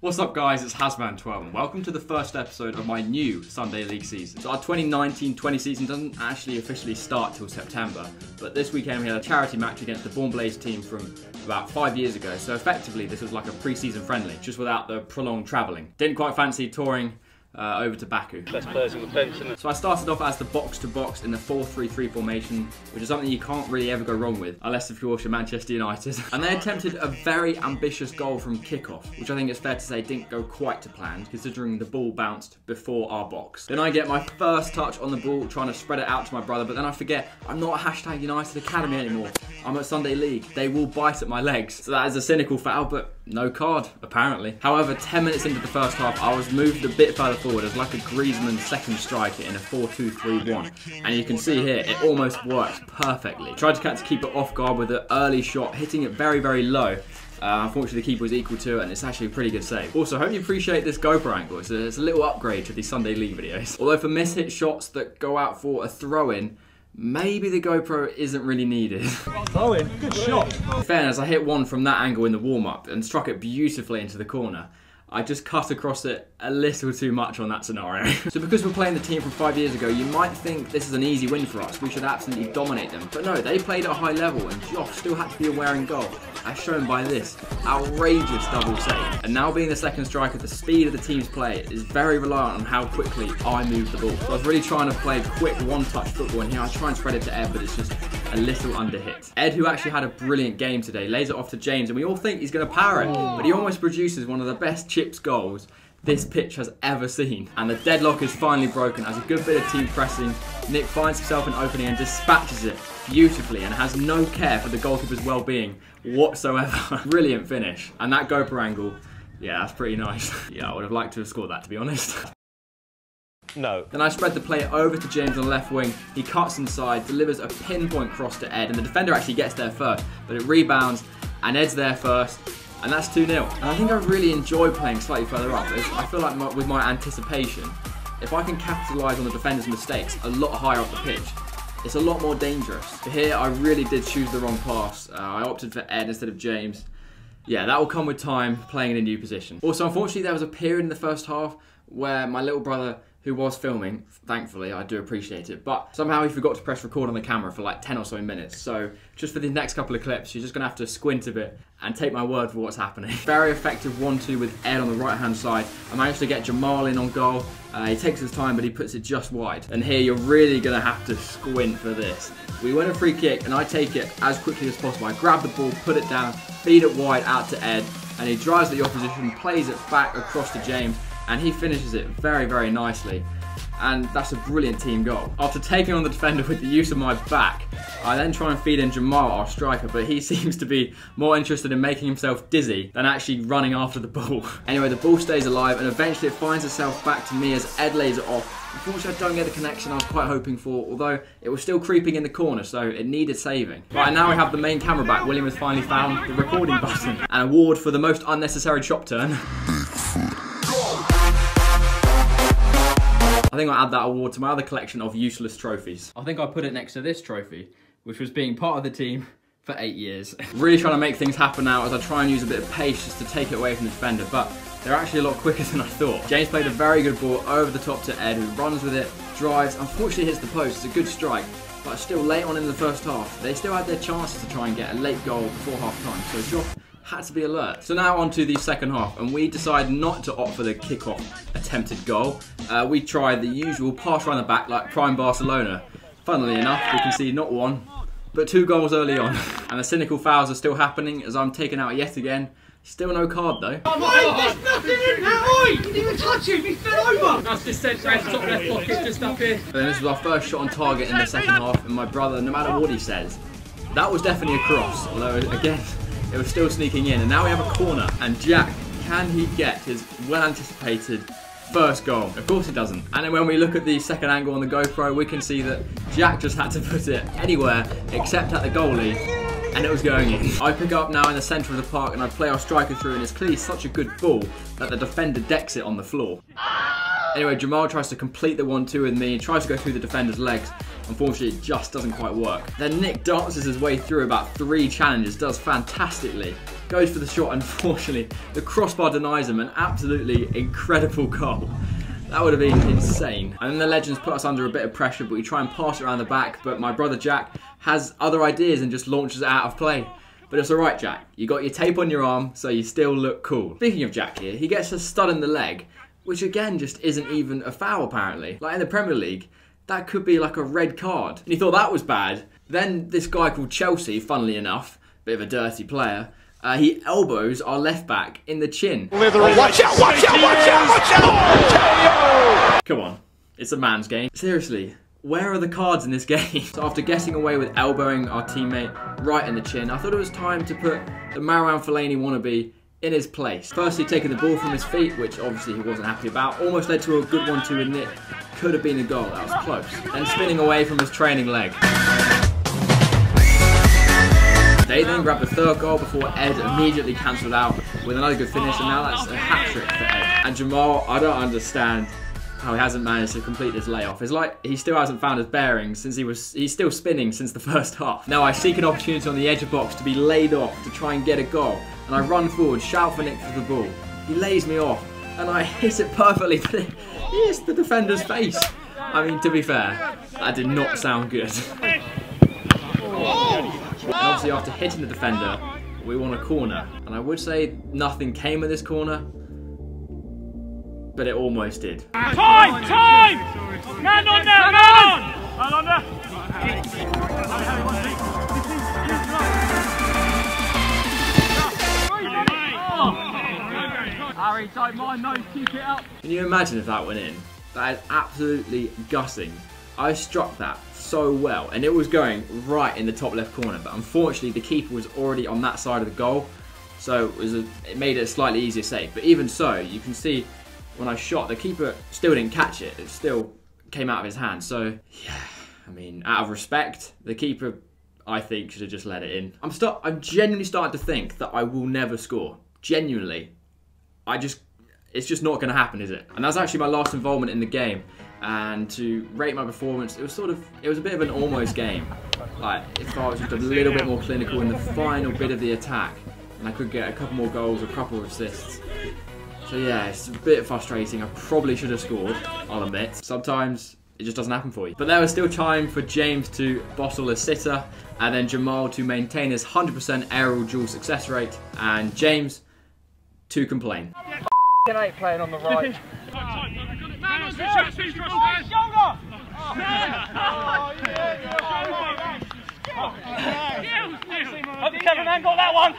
What's up guys, it's Hazman12 and welcome to the first episode of my new Sunday League season. So our 2019-20 season doesn't actually officially start till September, but this weekend we had a charity match against the Bourne Blades team from about five years ago, so effectively this was like a pre-season friendly, just without the prolonged travelling. Didn't quite fancy touring uh, over to Baku. Less players on the bench, isn't it? So I started off as the box to box in the 4-3-3 formation, which is something you can't really ever go wrong with, unless of course you're Manchester United. And they attempted a very ambitious goal from kickoff, which I think it's fair to say didn't go quite to plan, considering the ball bounced before our box. Then I get my first touch on the ball, trying to spread it out to my brother, but then I forget I'm not hashtag United Academy anymore. I'm at Sunday League. They will bite at my legs. So that is a cynical foul, but no card, apparently. However, 10 minutes into the first half, I was moved a bit further forward as like a Griezmann second striker in a 4-2-3-1. And you can see here, it almost works perfectly. Tried to catch keep it off guard with an early shot, hitting it very, very low. Uh, unfortunately, the keeper was equal to it, and it's actually a pretty good save. Also, I hope you appreciate this GoPro angle. It's a, it's a little upgrade to these Sunday League videos. Although for miss-hit shots that go out for a throw-in, maybe the GoPro isn't really needed. Owen, good shot. In fairness, I hit one from that angle in the warm-up and struck it beautifully into the corner. I just cut across it a little too much on that scenario. so because we're playing the team from five years ago, you might think this is an easy win for us. We should absolutely dominate them. But no, they played at a high level and Josh still had to be aware in goal, as shown by this outrageous double save. And now being the second striker, the speed of the team's play is very reliant on how quickly I move the ball. So I was really trying to play quick one-touch football and here I try and spread it to Ed, but it's just a little under hit. Ed, who actually had a brilliant game today, lays it off to James and we all think he's going to power it, but he almost produces one of the best chips goals this pitch has ever seen. And the deadlock is finally broken as a good bit of team pressing. Nick finds himself an opening and dispatches it beautifully and has no care for the goalkeeper's well-being whatsoever. Brilliant finish. And that GoPro angle, yeah, that's pretty nice. yeah, I would have liked to have scored that, to be honest. No. Then I spread the play over to James on the left wing. He cuts inside, delivers a pinpoint cross to Ed, and the defender actually gets there first, but it rebounds, and Ed's there first, and that's 2 0. And I think I really enjoy playing slightly further up. I feel like my, with my anticipation, if I can capitalise on the defender's mistakes a lot higher up the pitch, it's a lot more dangerous. Here, I really did choose the wrong pass. Uh, I opted for Ed instead of James. Yeah, that will come with time playing in a new position. Also, unfortunately, there was a period in the first half where my little brother who was filming, thankfully, I do appreciate it, but somehow he forgot to press record on the camera for like 10 or so minutes. So just for the next couple of clips, you're just gonna have to squint a bit and take my word for what's happening. Very effective 1-2 with Ed on the right-hand side. I managed to get Jamal in on goal. Uh, he takes his time, but he puts it just wide. And here, you're really gonna have to squint for this. We win a free kick, and I take it as quickly as possible. I grab the ball, put it down, feed it wide out to Ed, and he drives the opposition, plays it back across to James, and he finishes it very, very nicely. And that's a brilliant team goal. After taking on the defender with the use of my back, I then try and feed in Jamal, our striker, but he seems to be more interested in making himself dizzy than actually running after the ball. Anyway, the ball stays alive and eventually it finds itself back to me as Ed lays it off. Unfortunately, I don't get the connection I was quite hoping for, although it was still creeping in the corner, so it needed saving. Right, and now we have the main camera back. William has finally found the recording button. An award for the most unnecessary chop turn. think I'll add that award to my other collection of useless trophies. I think I'll put it next to this trophy, which was being part of the team for eight years. really trying to make things happen now as I try and use a bit of pace just to take it away from the defender, but they're actually a lot quicker than I thought. James played a very good ball over the top to Ed, who runs with it, drives, unfortunately hits the post, it's a good strike, but still late on in the first half, they still had their chances to try and get a late goal before half time, so Josh had to be alert. So now on to the second half, and we decide not to opt for the kickoff attempted goal. Uh, we try the usual pass around the back like prime Barcelona. Funnily enough, we can see not one, but two goals early on. and the cynical fouls are still happening as I'm taken out yet again. Still no card though. Oh, there's nothing in there! Oi! You didn't even touch him! He fell over! That's just sent red top left pocket just up here. And then this was our first shot on target in the second half, and my brother, no matter what he says, that was definitely a cross. Although again, it was still sneaking in, and now we have a corner. And Jack, can he get his well-anticipated first goal? Of course he doesn't. And then when we look at the second angle on the GoPro, we can see that Jack just had to put it anywhere except at the goalie and it was going in. I pick up now in the centre of the park and I play our striker through and it's clearly such a good ball that the defender decks it on the floor. Anyway, Jamal tries to complete the 1-2 with me, tries to go through the defender's legs, Unfortunately, it just doesn't quite work. Then Nick dances his way through about three challenges, does fantastically. Goes for the shot, unfortunately, the crossbar denies him, an absolutely incredible goal. That would have been insane. And then the Legends put us under a bit of pressure, but we try and pass it around the back, but my brother Jack has other ideas and just launches it out of play. But it's alright, Jack. You got your tape on your arm, so you still look cool. Speaking of Jack here, he gets a stud in the leg, which again just isn't even a foul apparently. Like in the Premier League, that could be like a red card. And he thought that was bad. Then this guy called Chelsea, funnily enough, bit of a dirty player, uh, he elbows our left back in the chin. Watch out, watch out, watch out, watch out! Come on, it's a man's game. Seriously, where are the cards in this game? so after getting away with elbowing our teammate right in the chin, I thought it was time to put the Marouane Fellaini wannabe in his place. Firstly, taking the ball from his feet, which obviously he wasn't happy about, almost led to a good one to a nit. Could have been a goal, that was close. Then spinning away from his training leg. They then grabbed the third goal before Ed immediately cancelled out with another good finish, and now that's a hat trick for Ed. And Jamal, I don't understand how he hasn't managed to complete this layoff. It's like he still hasn't found his bearings since he was he's still spinning since the first half. Now I seek an opportunity on the edge of the box to be laid off to try and get a goal, and I run forward, shout for Nick for the ball. He lays me off, and I hit it perfectly, but it hits the defender's face. I mean, to be fair, that did not sound good. And obviously after hitting the defender, we won a corner. And I would say nothing came of this corner, but it almost did. Time! Time! Man on there! Man on! Man on there! Don't mind it up. Can you imagine if that went in? That is absolutely gutting. I struck that so well, and it was going right in the top left corner, but unfortunately the keeper was already on that side of the goal, so it, was a, it made it a slightly easier save. But even so, you can see when I shot, the keeper still didn't catch it. It still came out of his hand. So, yeah, I mean, out of respect, the keeper, I think, should have just let it in. I'm, start, I'm genuinely starting to think that I will never score. Genuinely. I just, it's just not going to happen, is it? And that's actually my last involvement in the game. And to rate my performance, it was sort of, it was a bit of an almost game. Like, if I was just a little bit more clinical in the final bit of the attack, and I could get a couple more goals, a couple of assists. So yeah, it's a bit frustrating. I probably should have scored, I'll admit. Sometimes it just doesn't happen for you. But there was still time for James to bottle a sitter, and then Jamal to maintain his 100% aerial duel success rate, and James to complain. eight playing on the right. Man the shot, switch cross, man! Shoulder! Man! Kevin Man got that one!